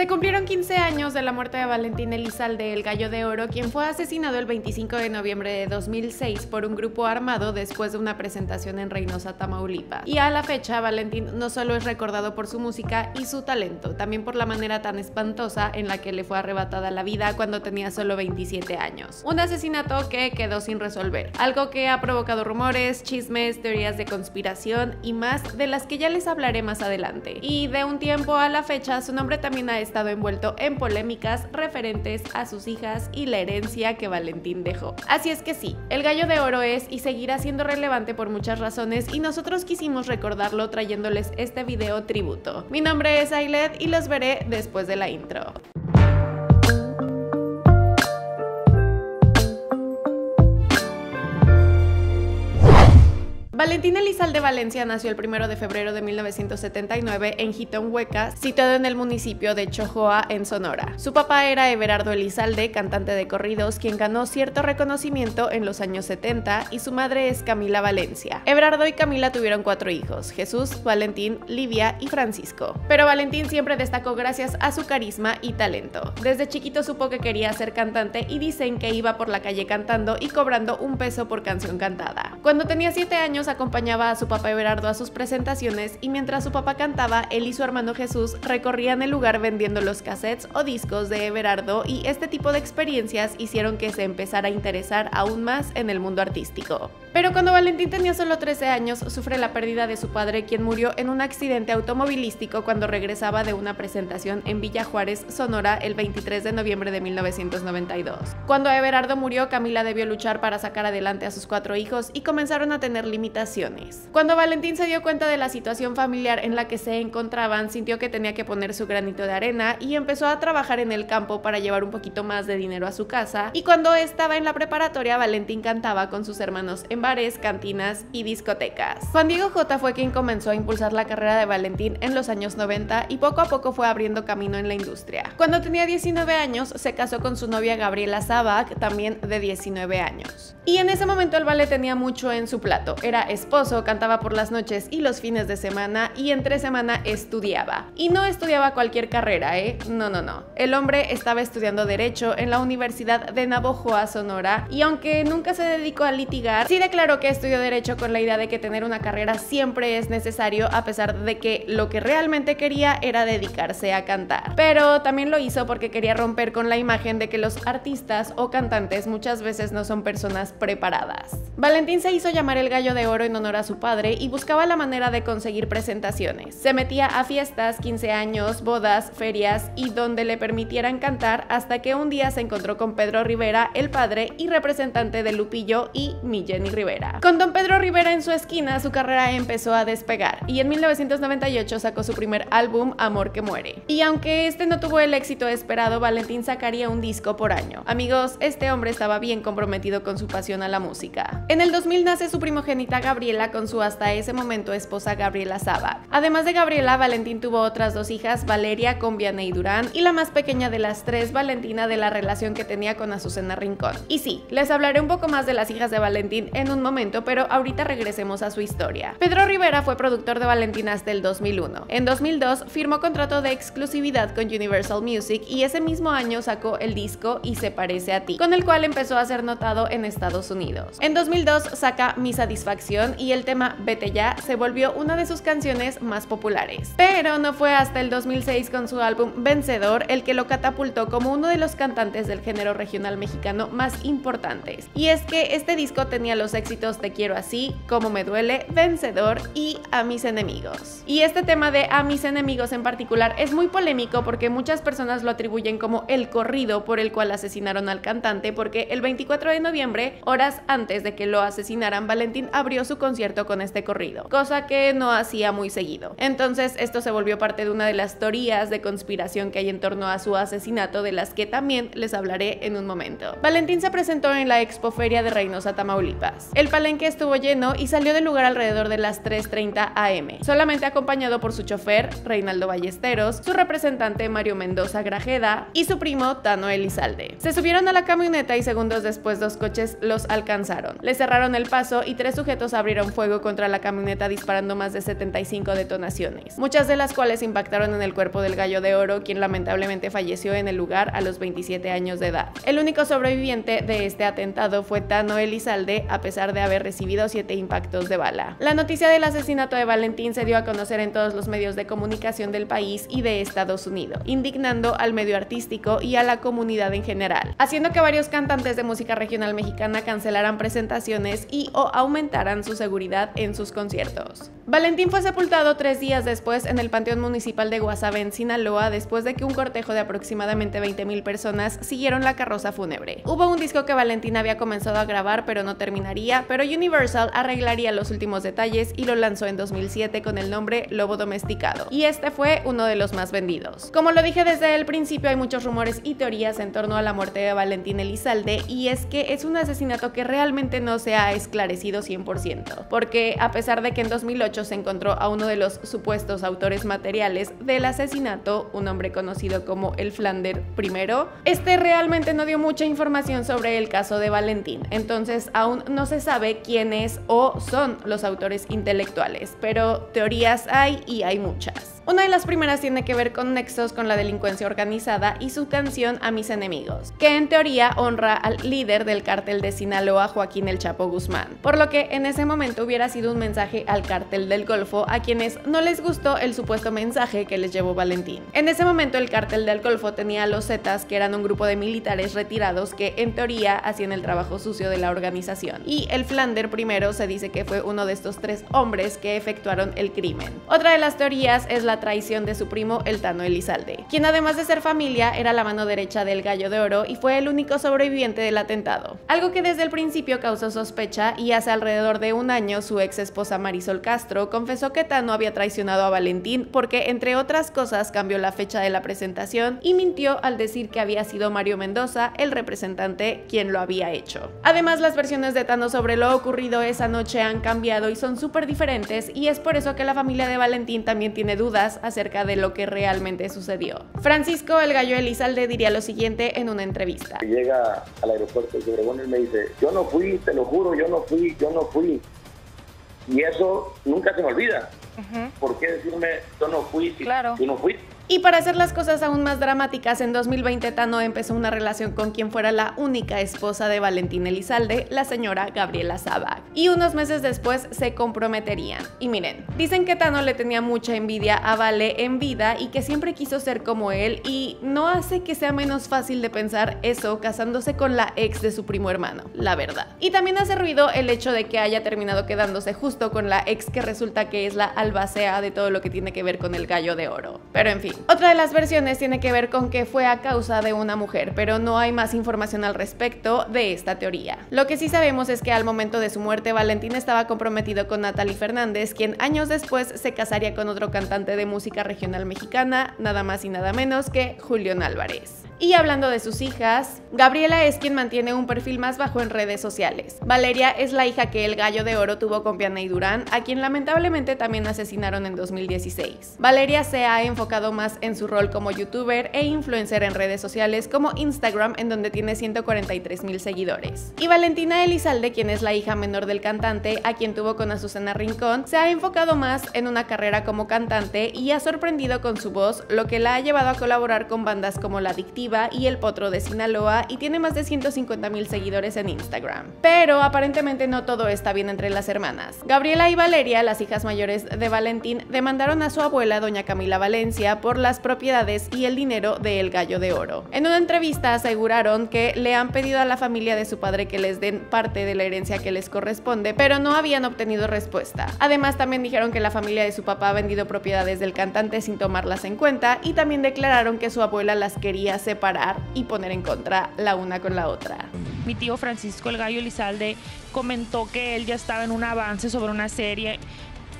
Se cumplieron 15 años de la muerte de Valentín Elizalde, el gallo de oro, quien fue asesinado el 25 de noviembre de 2006 por un grupo armado después de una presentación en Reynosa, Tamaulipas. Y a la fecha, Valentín no solo es recordado por su música y su talento, también por la manera tan espantosa en la que le fue arrebatada la vida cuando tenía solo 27 años. Un asesinato que quedó sin resolver, algo que ha provocado rumores, chismes, teorías de conspiración y más de las que ya les hablaré más adelante. Y de un tiempo a la fecha, su nombre también ha estado envuelto en polémicas referentes a sus hijas y la herencia que Valentín dejó. Así es que sí, el gallo de oro es y seguirá siendo relevante por muchas razones y nosotros quisimos recordarlo trayéndoles este video tributo. Mi nombre es Ailet y los veré después de la intro. Valentín Elizalde Valencia nació el 1 de febrero de 1979 en Jitón Hueca, situado en el municipio de Chojoa, en Sonora. Su papá era Everardo Elizalde, cantante de corridos, quien ganó cierto reconocimiento en los años 70, y su madre es Camila Valencia. Everardo y Camila tuvieron cuatro hijos, Jesús, Valentín, Livia y Francisco. Pero Valentín siempre destacó gracias a su carisma y talento. Desde chiquito supo que quería ser cantante y dicen que iba por la calle cantando y cobrando un peso por canción cantada. Cuando tenía 7 años acompañaba a su papá Everardo a sus presentaciones y mientras su papá cantaba, él y su hermano Jesús recorrían el lugar vendiendo los cassettes o discos de Everardo y este tipo de experiencias hicieron que se empezara a interesar aún más en el mundo artístico. Pero cuando Valentín tenía solo 13 años, sufre la pérdida de su padre, quien murió en un accidente automovilístico cuando regresaba de una presentación en Villa Juárez, Sonora, el 23 de noviembre de 1992. Cuando Everardo murió, Camila debió luchar para sacar adelante a sus cuatro hijos y comenzaron a tener cuando Valentín se dio cuenta de la situación familiar en la que se encontraban, sintió que tenía que poner su granito de arena y empezó a trabajar en el campo para llevar un poquito más de dinero a su casa. Y cuando estaba en la preparatoria, Valentín cantaba con sus hermanos en bares, cantinas y discotecas. Juan Diego J fue quien comenzó a impulsar la carrera de Valentín en los años 90 y poco a poco fue abriendo camino en la industria. Cuando tenía 19 años, se casó con su novia Gabriela Sabac, también de 19 años. Y en ese momento el ballet tenía mucho en su plato. Era esposo, cantaba por las noches y los fines de semana y entre semana estudiaba. Y no estudiaba cualquier carrera, ¿eh? No, no, no. El hombre estaba estudiando Derecho en la Universidad de Navojoa, Sonora, y aunque nunca se dedicó a litigar, sí declaró que estudió Derecho con la idea de que tener una carrera siempre es necesario, a pesar de que lo que realmente quería era dedicarse a cantar. Pero también lo hizo porque quería romper con la imagen de que los artistas o cantantes muchas veces no son personas preparadas. Valentín se hizo llamar el gallo de oro en honor a su padre y buscaba la manera de conseguir presentaciones. Se metía a fiestas, 15 años, bodas, ferias y donde le permitieran cantar hasta que un día se encontró con Pedro Rivera, el padre y representante de Lupillo y mi Rivera. Con don Pedro Rivera en su esquina, su carrera empezó a despegar y en 1998 sacó su primer álbum Amor que muere. Y aunque este no tuvo el éxito esperado, Valentín sacaría un disco por año. Amigos, este hombre estaba bien comprometido con su pasión a la música. En el 2000 nace su primogénita Gabriela con su hasta ese momento esposa Gabriela Saba. Además de Gabriela, Valentín tuvo otras dos hijas, Valeria con Vianey Durán y la más pequeña de las tres, Valentina, de la relación que tenía con Azucena Rincón. Y sí, les hablaré un poco más de las hijas de Valentín en un momento, pero ahorita regresemos a su historia. Pedro Rivera fue productor de Valentín hasta el 2001. En 2002 firmó contrato de exclusividad con Universal Music y ese mismo año sacó el disco Y se parece a ti, con el cual empezó a ser notado en Estados Unidos. En 2002 saca Mi Satisfacción y el tema Vete ya se volvió una de sus canciones más populares. Pero no fue hasta el 2006 con su álbum Vencedor el que lo catapultó como uno de los cantantes del género regional mexicano más importantes. Y es que este disco tenía los éxitos Te quiero así, Como me duele, Vencedor y A mis enemigos. Y este tema de A mis enemigos en particular es muy polémico porque muchas personas lo atribuyen como el corrido por el cual asesinaron al cantante porque el 24 de noviembre, horas antes de que lo asesinaran, Valentín abrió su concierto con este corrido, cosa que no hacía muy seguido. Entonces esto se volvió parte de una de las teorías de conspiración que hay en torno a su asesinato, de las que también les hablaré en un momento. Valentín se presentó en la Expoferia de Reynosa, Tamaulipas. El palenque estuvo lleno y salió del lugar alrededor de las 3.30 am, solamente acompañado por su chofer, Reinaldo Ballesteros, su representante Mario Mendoza Grajeda y su primo Tano Elizalde. Se subieron a la camioneta y segundos después dos coches los alcanzaron. Le cerraron el paso y tres sujetos abrieron fuego contra la camioneta disparando más de 75 detonaciones, muchas de las cuales impactaron en el cuerpo del gallo de oro, quien lamentablemente falleció en el lugar a los 27 años de edad. El único sobreviviente de este atentado fue Tano Elizalde, a pesar de haber recibido siete impactos de bala. La noticia del asesinato de Valentín se dio a conocer en todos los medios de comunicación del país y de Estados Unidos, indignando al medio artístico y a la comunidad en general, haciendo que varios cantantes de música regional mexicana cancelaran presentaciones y o aumentaran su seguridad en sus conciertos. Valentín fue sepultado tres días después en el Panteón Municipal de Guasave, en Sinaloa, después de que un cortejo de aproximadamente 20.000 personas siguieron la carroza fúnebre. Hubo un disco que Valentín había comenzado a grabar pero no terminaría, pero Universal arreglaría los últimos detalles y lo lanzó en 2007 con el nombre Lobo Domesticado, y este fue uno de los más vendidos. Como lo dije desde el principio, hay muchos rumores y teorías en torno a la muerte de Valentín Elizalde, y es que es un asesinato que realmente no se ha esclarecido 100%, porque a pesar de que en 2008 se encontró a uno de los supuestos autores materiales del asesinato, un hombre conocido como el Flander I, este realmente no dio mucha información sobre el caso de Valentín, entonces aún no se sabe quiénes o son los autores intelectuales, pero teorías hay y hay muchas. Una de las primeras tiene que ver con nexos con la delincuencia organizada y su canción A mis enemigos, que en teoría honra al líder del cártel de Sinaloa, Joaquín El Chapo Guzmán, por lo que en ese momento hubiera sido un mensaje al cártel del Golfo a quienes no les gustó el supuesto mensaje que les llevó Valentín. En ese momento el cártel del Golfo tenía a los Zetas, que eran un grupo de militares retirados que en teoría hacían el trabajo sucio de la organización, y el Flander primero se dice que fue uno de estos tres hombres que efectuaron el crimen. Otra de las teorías es la traición de su primo el Tano Elizalde, quien además de ser familia era la mano derecha del Gallo de Oro y fue el único sobreviviente del atentado. Algo que desde el principio causó sospecha y hace alrededor de un año su ex esposa Marisol Castro confesó que Tano había traicionado a Valentín porque entre otras cosas cambió la fecha de la presentación y mintió al decir que había sido Mario Mendoza, el representante, quien lo había hecho. Además las versiones de Tano sobre lo ocurrido esa noche han cambiado y son súper diferentes y es por eso que la familia de Valentín también tiene dudas acerca de lo que realmente sucedió. Francisco El Gallo Elizalde diría lo siguiente en una entrevista. Llega al aeropuerto de Obregón y me dice, yo no fui, te lo juro, yo no fui, yo no fui. Y eso nunca se me olvida. ¿Por qué decirme, yo no fui si claro. tú no fuiste? Y para hacer las cosas aún más dramáticas, en 2020 Tano empezó una relación con quien fuera la única esposa de Valentín Elizalde, la señora Gabriela Sabag. Y unos meses después se comprometerían. Y miren, dicen que Tano le tenía mucha envidia a Vale en vida y que siempre quiso ser como él y no hace que sea menos fácil de pensar eso casándose con la ex de su primo hermano, la verdad. Y también hace ruido el hecho de que haya terminado quedándose justo con la ex que resulta que es la albacea de todo lo que tiene que ver con el gallo de oro. Pero en fin, otra de las versiones tiene que ver con que fue a causa de una mujer, pero no hay más información al respecto de esta teoría. Lo que sí sabemos es que al momento de su muerte Valentín estaba comprometido con Natalie Fernández, quien años después se casaría con otro cantante de música regional mexicana, nada más y nada menos que Julián Álvarez. Y hablando de sus hijas, Gabriela es quien mantiene un perfil más bajo en redes sociales. Valeria es la hija que el gallo de oro tuvo con y Durán, a quien lamentablemente también asesinaron en 2016. Valeria se ha enfocado más en su rol como youtuber e influencer en redes sociales como Instagram, en donde tiene 143 mil seguidores. Y Valentina Elizalde, quien es la hija menor del cantante, a quien tuvo con Azucena Rincón, se ha enfocado más en una carrera como cantante y ha sorprendido con su voz, lo que la ha llevado a colaborar con bandas como La Adictiva y El Potro de Sinaloa y tiene más de 150 mil seguidores en Instagram. Pero aparentemente no todo está bien entre las hermanas. Gabriela y Valeria, las hijas mayores de Valentín, demandaron a su abuela, doña Camila Valencia, por las propiedades y el dinero de El Gallo de Oro. En una entrevista aseguraron que le han pedido a la familia de su padre que les den parte de la herencia que les corresponde, pero no habían obtenido respuesta. Además, también dijeron que la familia de su papá ha vendido propiedades del cantante sin tomarlas en cuenta y también declararon que su abuela las quería separar parar y poner en contra la una con la otra. Mi tío Francisco El Gallo Elizalde comentó que él ya estaba en un avance sobre una serie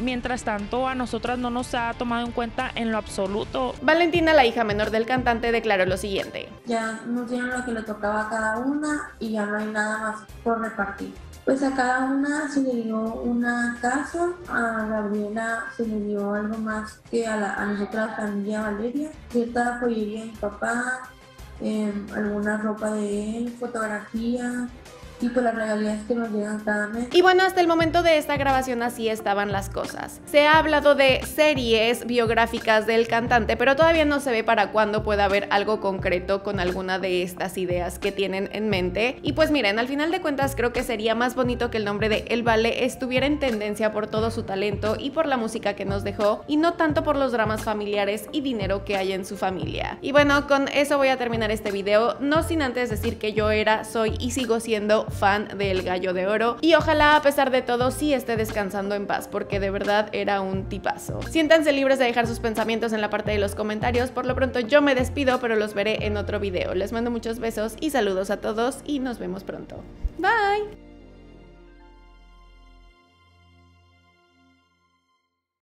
Mientras tanto, a nosotras no nos ha tomado en cuenta en lo absoluto. Valentina, la hija menor del cantante, declaró lo siguiente. Ya nos dieron lo que le tocaba a cada una y ya no hay nada más por repartir. Pues a cada una se le dio una casa, a Gabriela se le dio algo más que a, la, a nosotras, familia Valeria, cierta joyería de mi papá, Em, alguna ropa de él, fotografía, y por las regalías que nos llegan cada mes. Y bueno, hasta el momento de esta grabación así estaban las cosas. Se ha hablado de series biográficas del cantante, pero todavía no se ve para cuándo pueda haber algo concreto con alguna de estas ideas que tienen en mente. Y pues miren, al final de cuentas creo que sería más bonito que el nombre de El Vale estuviera en tendencia por todo su talento y por la música que nos dejó, y no tanto por los dramas familiares y dinero que hay en su familia. Y bueno, con eso voy a terminar este video, no sin antes decir que yo era, soy y sigo siendo fan del Gallo de Oro, y ojalá a pesar de todo sí esté descansando en paz, porque de verdad era un tipazo. Siéntanse libres de dejar sus pensamientos en la parte de los comentarios, por lo pronto yo me despido, pero los veré en otro video. Les mando muchos besos y saludos a todos y nos vemos pronto. Bye!